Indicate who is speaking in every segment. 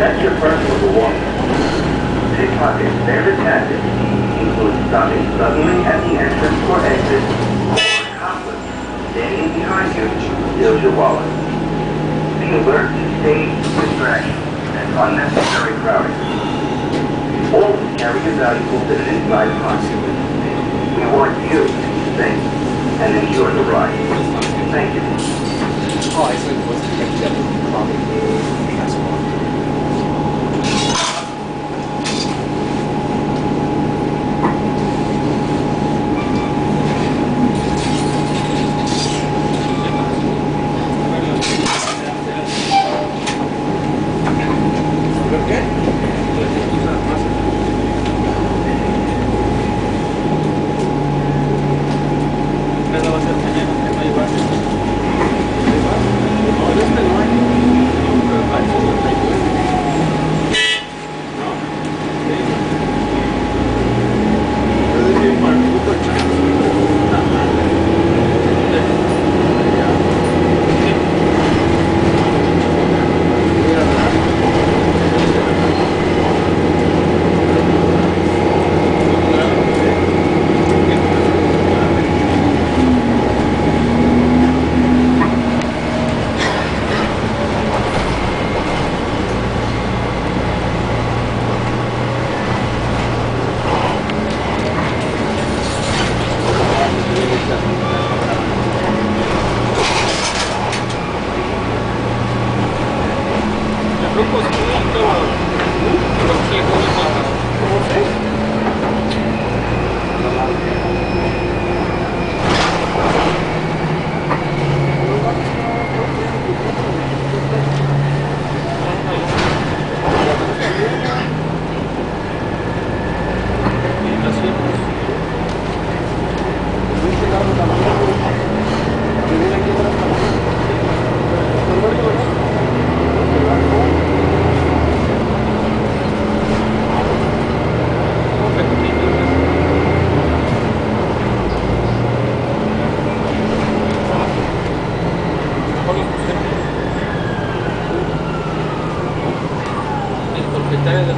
Speaker 1: your purse with a wallet. Pickpocket standard tactics include stopping suddenly at the entrance or exit, or accomplice standing behind you steals your wallet. Be alert to stage distraction and unnecessary crowding. Always carry your valuables in an inside pocket. We want you to be safe and enjoy the ride. Thank you.
Speaker 2: Oh, I said it wasn't connected up
Speaker 3: El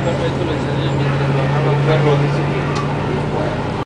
Speaker 3: Давайте.